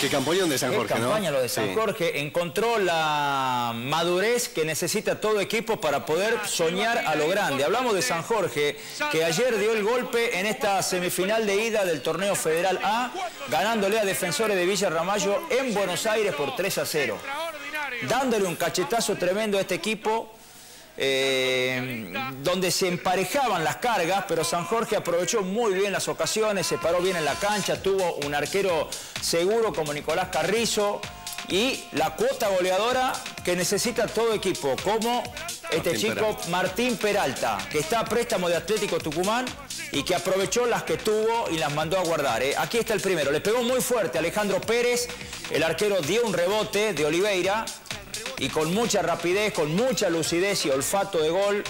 Qué campañón de San Qué Jorge, ¿no? campaña lo de San Sí. Jorge. Encontró la madurez que necesita todo equipo para poder soñar a lo grande. Hablamos de San Jorge, que ayer dio el golpe en esta semifinal de ida del torneo Federal A, ganándole a Defensores de Villa Ramallo en Buenos Aires por 3 a 0. Dándole un cachetazo tremendo a este equipo, eh, donde se emparejaban las cargas, pero San Jorge aprovechó muy bien las ocasiones, se paró bien en la cancha, tuvo un arquero seguro como Nicolás Carrizo y la cuota goleadora que necesita todo equipo, como este Martín chico Peralta. Martín Peralta, que está a préstamo de Atlético Tucumán y que aprovechó las que tuvo y las mandó a guardar. ¿eh? Aquí está el primero, le pegó muy fuerte Alejandro Pérez, el arquero dio un rebote de Oliveira y con mucha rapidez, con mucha lucidez y olfato de gol,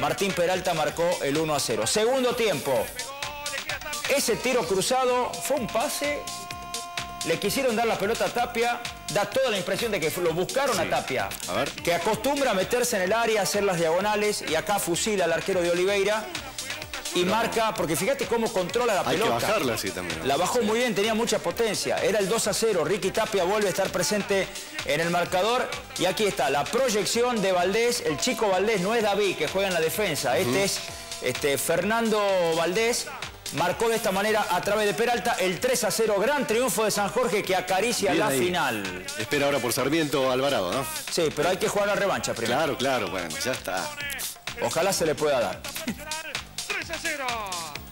Martín Peralta marcó el 1 a 0. Segundo tiempo, ese tiro cruzado fue un pase, le quisieron dar la pelota a Tapia, da toda la impresión de que lo buscaron a Tapia, A ver. que acostumbra a meterse en el área, hacer las diagonales y acá fusila al arquero de Oliveira y marca, porque fíjate cómo controla la Hay que pelota. bajarla así también. La bajó muy bien, tenía mucha potencia. Era el 2 a 0. Ricky Tapia vuelve a estar presente en el marcador. Y aquí está la proyección de Valdés. El chico Valdés no es David, que juega en la defensa. Este es este, Fernando Valdés. Marcó de esta manera a través de Peralta el 3 a 0. Gran triunfo de San Jorge que acaricia Bien la ahí. final. Espera ahora por Sarmiento Alvarado, ¿no? Sí, pero hay que jugar la revancha primero. Claro, claro, bueno, ya está. Ojalá se le pueda dar. Terceira!